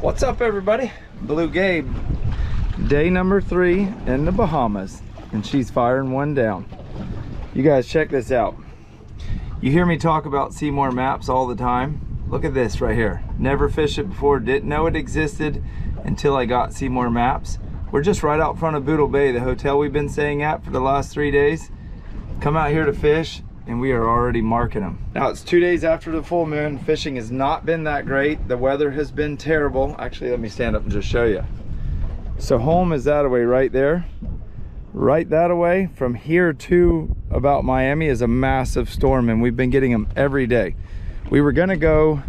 What's up everybody? Blue Gabe. Day number three in the Bahamas and she's firing one down. You guys check this out. You hear me talk about Cmor maps all the time. Look at this right here. Never fished it before, didn't know it existed until I got Cmor maps. We're just right out front of Bootle Bay, the hotel we've been staying at for the last three days. Come out here to fish and we are already marking them. Now it's two days after the full moon. Fishing has not been that great. The weather has been terrible. Actually, let me stand up and just show you. So home is that away right there. Right that away from here to about Miami is a massive storm and we've been getting them every day. We were gonna go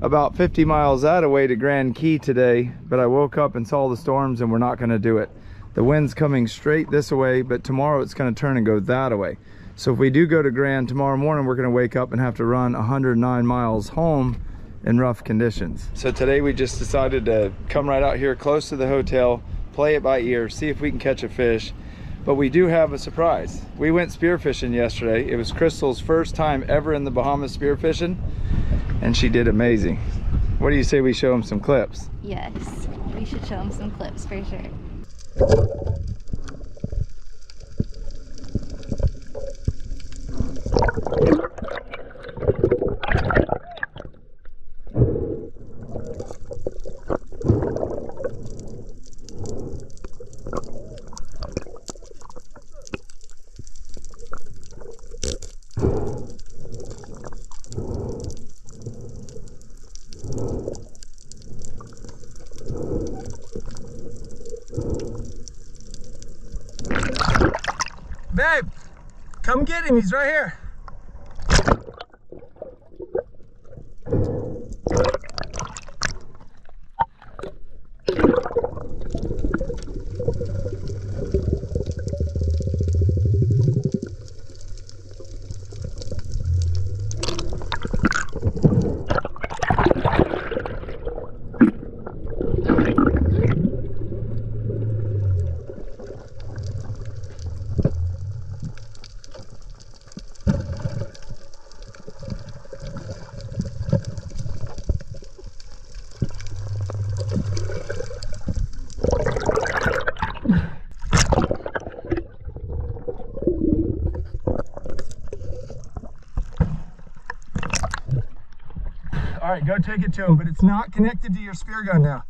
about 50 miles that away to Grand Cay today, but I woke up and saw the storms and we're not gonna do it. The wind's coming straight this way, but tomorrow it's gonna turn and go that way. So if we do go to Grand tomorrow morning, we're gonna wake up and have to run 109 miles home in rough conditions. So today we just decided to come right out here close to the hotel, play it by ear, see if we can catch a fish. But we do have a surprise. We went spearfishing yesterday. It was Crystal's first time ever in the Bahamas spearfishing, and she did amazing. What do you say we show them some clips? Yes, we should show them some clips for sure. Babe, come get him. He's right here. All right, go take it to him, but it's not connected to your spear gun now.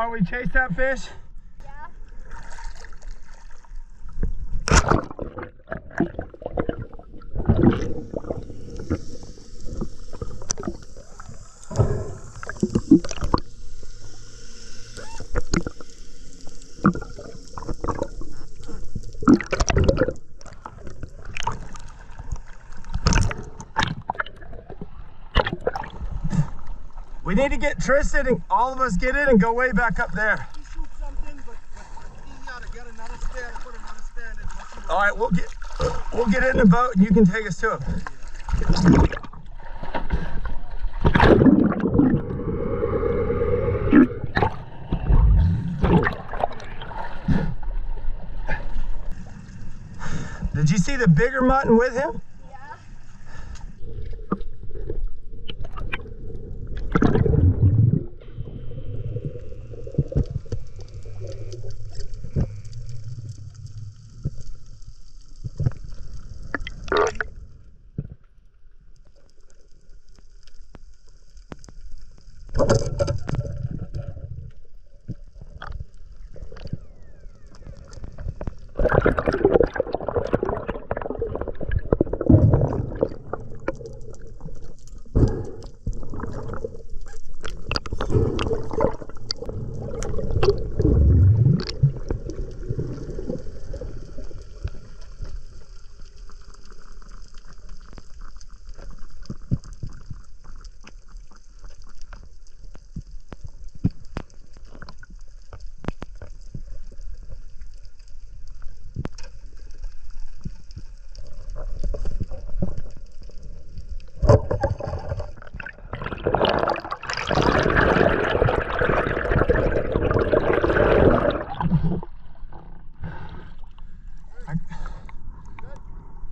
How we chased that fish? We need to get Tristan and all of us get in and go way back up there. You shoot something, but, but you gotta get another stand, put another stand in. Once you All right, we'll get we'll get in the boat and you can take us to him. Did you see the bigger mutton with him?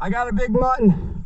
I got a big mutton.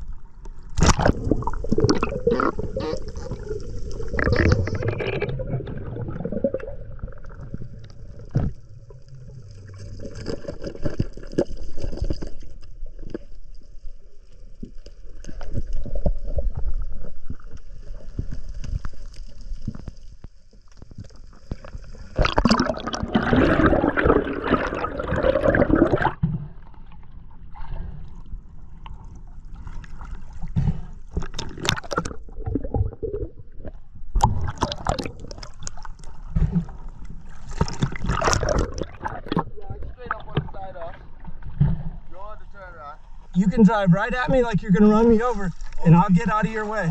straight up on the side up. You want to turn around. Can drive right at me like you're gonna run me over, and I'll get out of your way.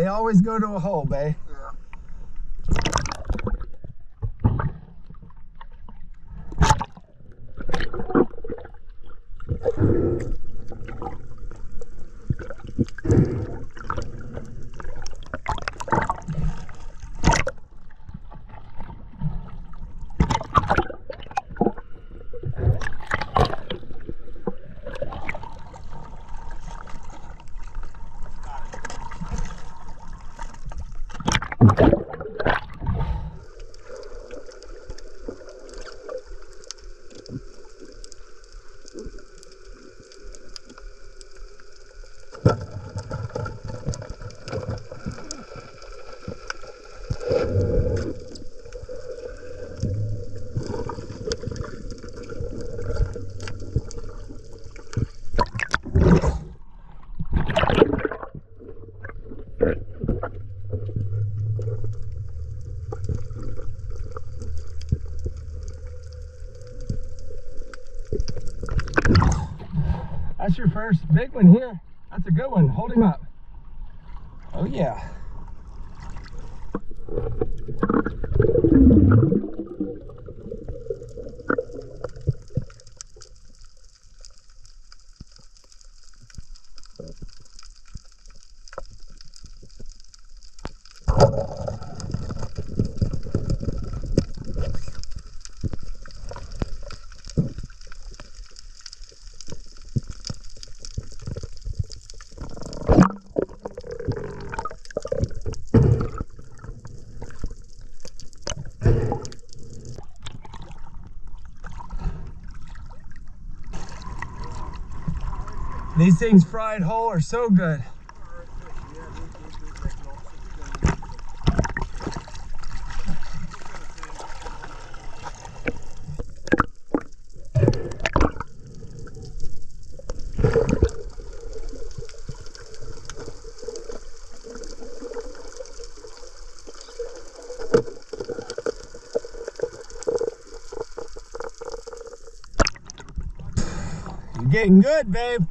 they always go to a hole, Bay. Your first big one here. That's a good one. Hold him up. Oh yeah. These things fried whole are so good. You're getting good, babe.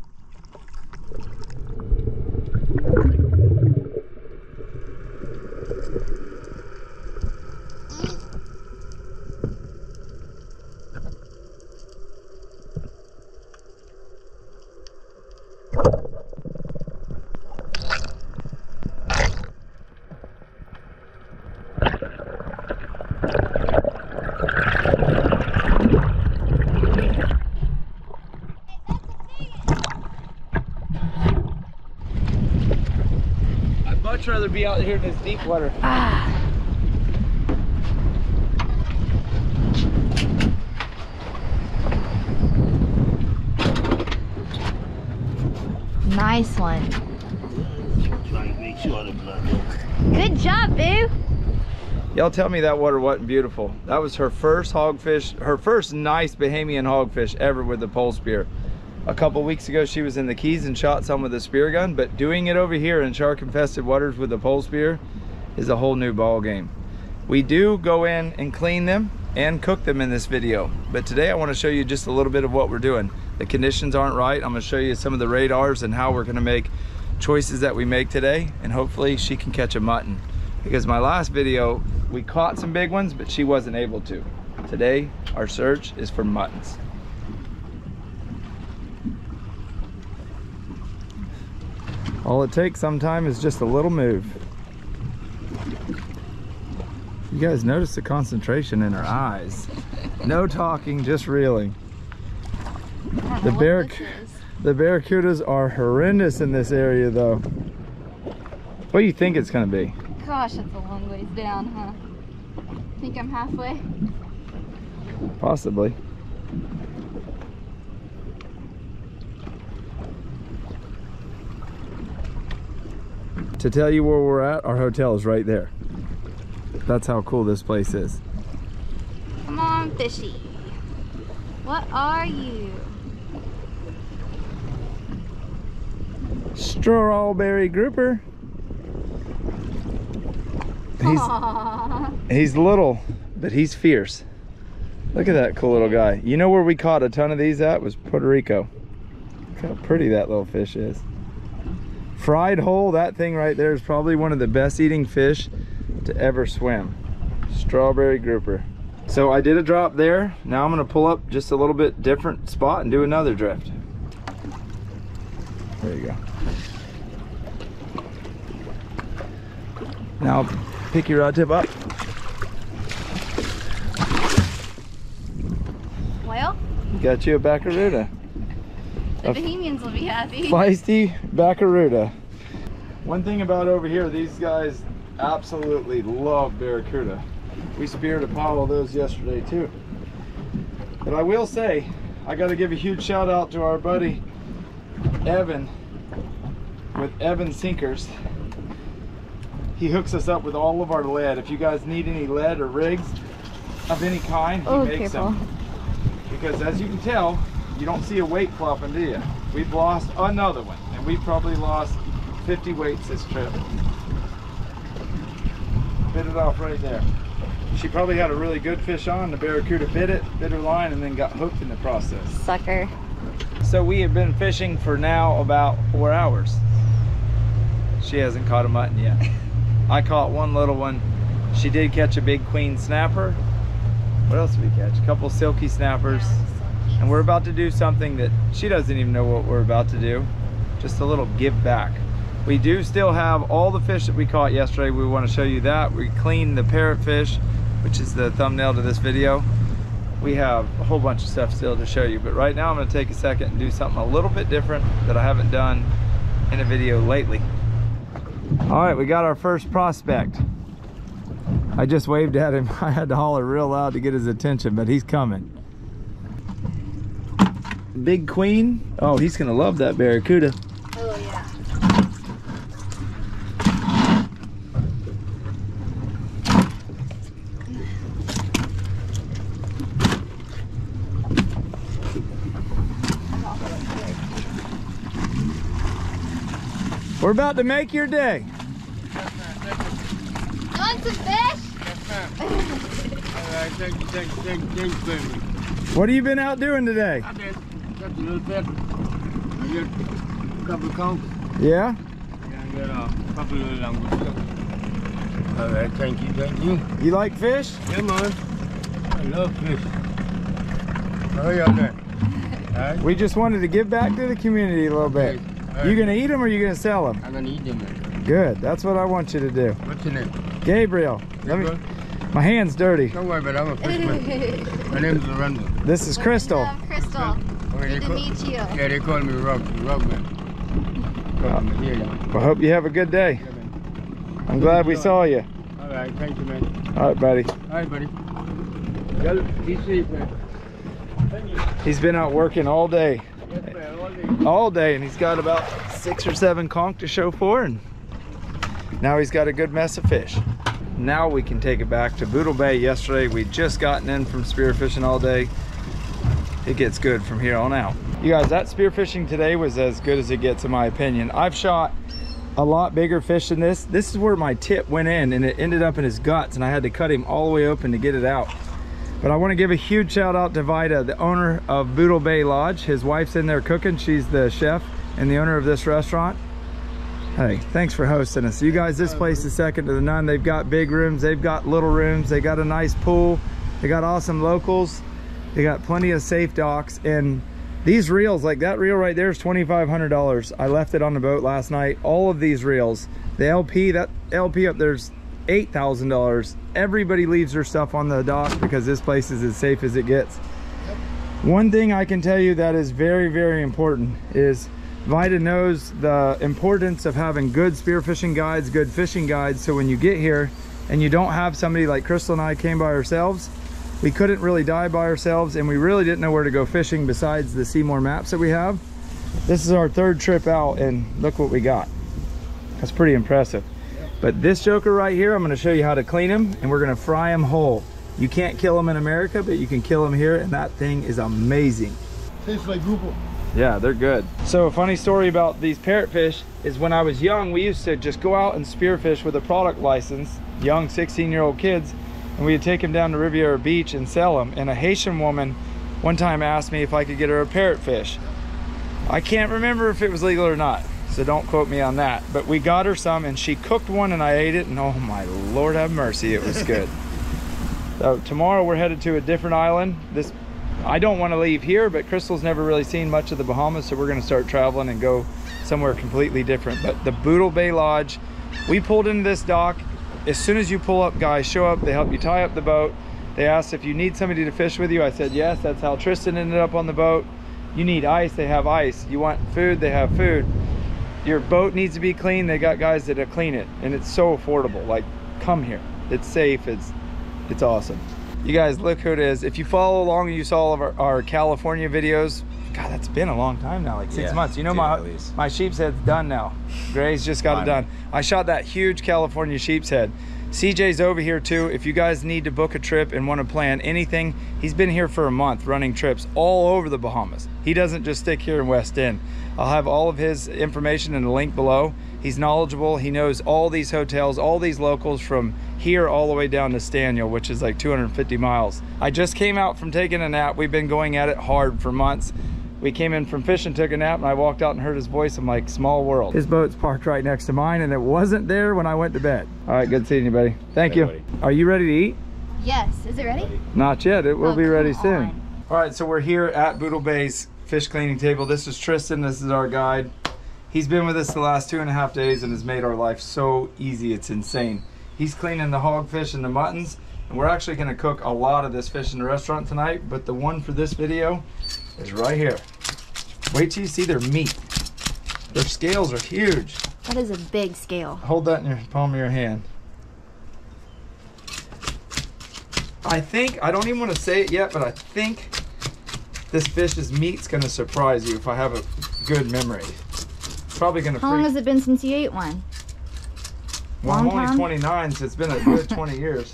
Rather be out here in this deep water. Ah. Nice one. Trying to make sure the blood goes. Good job, boo. Y'all tell me that water wasn't beautiful. That was her first hogfish, her first nice Bahamian hogfish ever with the pole spear. A couple weeks ago, she was in the Keys and shot some with a spear gun, but doing it over here in shark infested waters with a pole spear is a whole new ball game. We do go in and clean them and cook them in this video, but today I want to show you just a little bit of what we're doing. The conditions aren't right. I'm to show you some of the radars and how we're going to make choices that we make today, and hopefully she can catch a mutton. Because my last video, we caught some big ones, but she wasn't able to. Today, our search is for muttons. All it takes sometime is just a little move. You guys notice the concentration in her eyes. No talking, just reeling. The barrac- The barracudas are horrendous in this area though. What do you think it's gonna be? Gosh, that's a long ways down, huh? Think I'm halfway? Possibly. To tell you where we're at, our hotel is right there. That's how cool this place is. Come on, fishy. What are you? Strawberry grouper. He's he's little, but he's fierce. Look at that cool little guy. You know where we caught a ton of these at was Puerto Rico. Look how pretty that little fish is. Fried whole, that thing right there is probably one of the best eating fish to ever swim. Strawberry grouper. So I did a drop there. Now I'm gonna pull up just a little bit different spot and do another drift. There you go. Now pick your rod tip up. Well, Got you a Baccaruda. The Bahamians will be happy. feisty Baccaruda. One thing about over here, these guys absolutely love Barracuda. We speared a pile of those yesterday too. But I will say, I gotta give a huge shout out to our buddy Evan with Evan Sinkers. He hooks us up with all of our lead. If you guys need any lead or rigs of any kind, he Oh, makes careful. them. Because as you can tell, you don't see a weight flopping, do you? We've lost another one, and we've probably lost 50 weights this trip. Bit it off right there. She probably had a really good fish on. The barracuda bit it, bit her line, and then got hooked in the process. Sucker. So we have been fishing for now about four hours. She hasn't caught a mutton yet. I caught one little one. She did catch a big queen snapper. What else did we catch? A couple silky snappers. And we're about to do something that she doesn't even know what we're about to do. Just a little give back. We do still have all the fish that we caught yesterday. We want to show you that. We cleaned the parrotfish, which is the thumbnail to this video. We have a whole bunch of stuff still to show you, but right now I'm gonna take a second and do something a little bit different that I haven't done in a video lately. All right, we got our first prospect. I just waved at him. I had to holler real loud to get his attention, but he's coming. Big Queen. Oh, he's gonna love that Barracuda. Oh, yeah. We're about to make your day. Want some fish? Alright, thank you, thank you, thank you, thank you. What have you been out doing today? I just a little bit. I get a couple of cones. Yeah? Yeah, I get a couple of language. Alright, thank you, thank you. You like fish? Yeah, man. I love fish. How y'all doing? Alright? We just wanted to give back to the community a little bit. You gonna eat them or you gonna sell them? I'm gonna eat them, man. Good. That's what I want you to do. What's your name? Gabriel. Let me, Gabriel? my hand's dirty. Don't worry about it, I'm a fisherman. My name is Lorenzo. This is Crystal. Crystal. Okay, they Good to meet you. Yeah, they call me Rob, Robman. Call me here. I hope you have a good day. Yeah. I'm glad we saw you. Alright, thank you, man. All right, buddy. Alright, buddy. Y'all be safe, man. Thank you. He's been out working all day. Yes, man. All day. All day, and he's got about six or seven conch to show for, and now he's got a good mess of fish. Now we can take it back to Bootle Bay. Yesterday, we just gotten in from spearfishing all day. It gets good from here on out. You guys, that spearfishing today was as good as it gets in my opinion. I've shot a lot bigger fish than this. This is where my tip went in and it ended up in his guts and I had to cut him all the way open to get it out. But I want to give a huge shout out to Vida, the owner of Bootle Bay Lodge. His wife's in there cooking. She's the chef and the owner of this restaurant. Hey, thanks for hosting us. You guys, this place is second to none. They've got big rooms, they've got little rooms, they got a nice pool, they got awesome locals, they got plenty of safe docks, and these reels, like that reel right there is $2,500. I left it on the boat last night. All of these reels, the LP, that LP up there's $8,000. Everybody leaves their stuff on the dock because this place is as safe as it gets. One thing I can tell you that is very, very important is Vida knows the importance of having good spearfishing guides, good fishing guides. So when you get here and you don't have somebody like Crystal and I came by ourselves, we couldn't really dive by ourselves and we really didn't know where to go fishing besides the Cmor maps that we have. This is our third trip out and look what we got. That's pretty impressive. But this joker right here, I'm gonna show you how to clean him and we're gonna fry him whole. You can't kill him in America, but you can kill him here and that thing is amazing. Tastes like grouper. Yeah, they're good. So a funny story about these parrotfish is when I was young, we used to just go out and spearfish with a product license, young 16 year old kids, and we'd take them down to Riviera Beach and sell them. And a Haitian woman one time asked me if I could get her a parrotfish. I can't remember if it was legal or not. so don't quote me on that. But we got her some and she cooked one and I ate it and oh my Lord have mercy, it was good. so tomorrow we're headed to a different island. This, I don't want to leave here, but Crystal's never really seen much of the Bahamas, so we're gonna start traveling and go somewhere completely different. But the Bootle Bay Lodge, we pulled into this dock. As soon as you pull up, guys show up, they help you tie up the boat. They asked if you need somebody to fish with you. I said yes, that's how Tristan ended up on the boat. You need ice, they have ice. You want food, they have food. Your boat needs to be clean. They got guys that clean it and it's so affordable. Like come here. It's safe. It's it's awesome. You guys look who it is. If you follow along you saw all of our, our california videos god that's been a long time now like six Yeah, months. You know my my sheep's head's done now. Gray's just got it done. I shot that huge california sheep's head cj's over here too. If you guys need to book a trip and want to plan anything he's been here for a month running trips all over the bahamas. He doesn't just stick here in west end. I'll have all of his information in the link below. He's knowledgeable. He knows all these hotels all these locals from here all the way down to staniel which is like 250 miles. I just came out from taking a nap. We've been going at it hard for months we came in from fishing, took a nap, and I walked out and heard his voice. I'm like, small world. His boat's parked right next to mine, and it wasn't there when I went to bed. All right, good seeing you, buddy. Thank Hey, you. buddy. Are you ready to eat? Yes. Is it ready? Not yet. It will Oh, be ready come soon. All right, so we're here at Bootle Bay's fish cleaning table. This is Tristan. This is our guide. He's been with us the last two and a half days and has made our life so easy. It's insane. He's cleaning the hogfish and the muttons, and we're actually going to cook a lot of this fish in the restaurant tonight. But the one for this video is right here. Wait till you see their meat. Their scales are huge. That is a big scale. Hold that in your palm of your hand. I think, I don't even want to say it yet, but I think this fish's meat's going to surprise you if I have a good memory. It's probably going to How long has it been since you ate one? Well, I'm only time? 29, so it's been a good 20 years.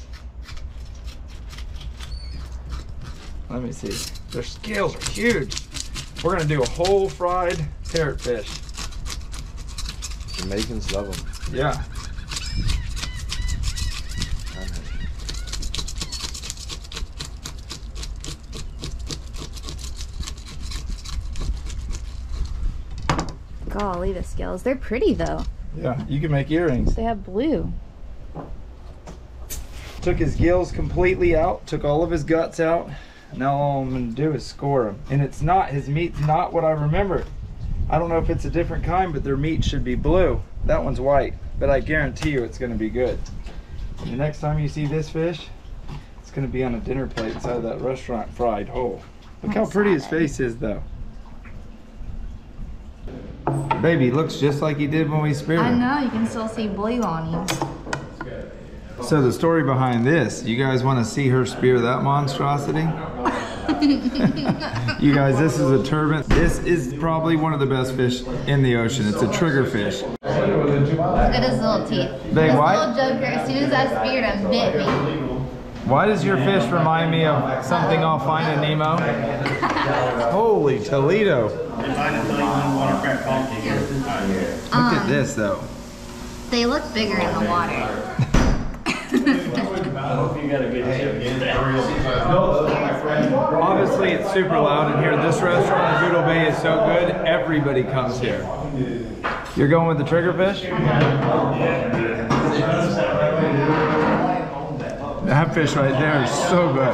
Let me see. Their scales are huge. We're going to do a whole fried parrotfish. Jamaicans love them. Yeah. Golly, the scales. They're pretty though. Yeah, you can make earrings. They have blue. took his gills completely out, took all of his guts out. Now all I'm gonna do is score him. And it's not, his meat's not what I remember. I don't know if it's a different kind, but their meat should be blue. That one's white, but I guarantee you it's gonna be good. And the next time you see this fish, it's gonna be on a dinner plate inside of that restaurant fried whole. Look how pretty his face is though. Baby looks just like he did when we speared him. know, you can still see blue on him. So the story behind this, you guys want to see her spear that monstrosity? you guys, this is a turbot. This is probably one of the best fish in the ocean. It's a trigger fish. Look at his little teeth. They this what? little joker, as soon as I speared him, bit me. Why does your fish remind me of something I'll find in Nemo? Holy Toledo. Look at um, this though. They look bigger in the water. Obviously it's super loud in here. This restaurant in Bootle Bay is so good, everybody comes here. You're going with the trigger fish? That fish right there is so good.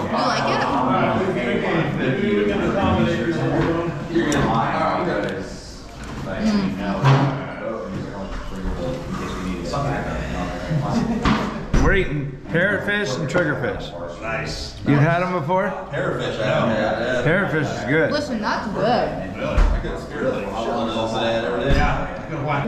Parrotfish and triggerfish. Nice. You've had them before? Parrotfish, I haven't had that. Parrotfish is good. Listen, that's good.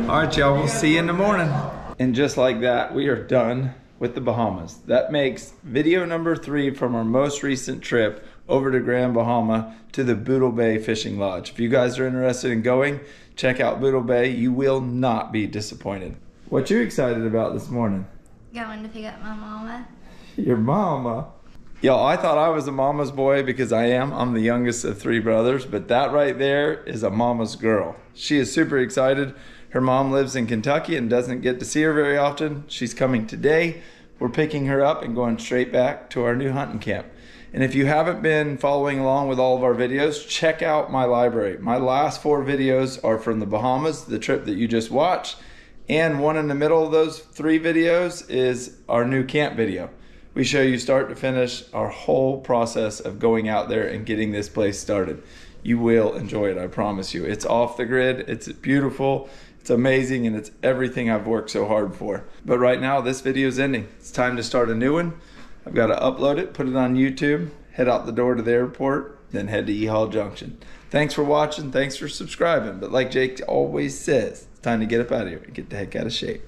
All right, y'all, we'll see you in the morning. And just like that, we are done with the Bahamas. That makes video number three from our most recent trip over to Grand Bahama to the Bootle Bay Fishing Lodge. If you guys are interested in going, check out Bootle Bay. You will not be disappointed. What you excited about this morning? Going to pick up my mama. Your mama. Y'all, I thought I was a mama's boy because I am. I'm the youngest of three brothers, but that right there is a mama's girl. She is super excited. Her mom lives in Kentucky and doesn't get to see her very often. She's coming today. We're picking her up and going straight back to our new hunting camp. And if you haven't been following along with all of our videos, check out my library. My last four videos are from the Bahamas, the trip that you just watched. And one in the middle of those three videos is our new camp video. We show you start to finish our whole process of going out there and getting this place started. You will enjoy it, I promise you. It's off the grid, it's beautiful, it's amazing, and it's everything I've worked so hard for. But right now, this video is ending. It's time to start a new one. I've got to upload it, put it on YouTube, head out the door to the airport, then head to E Hall Junction. Thanks for watching, thanks for subscribing. But like Jake always says, time to get up out of here and get the heck out of shape.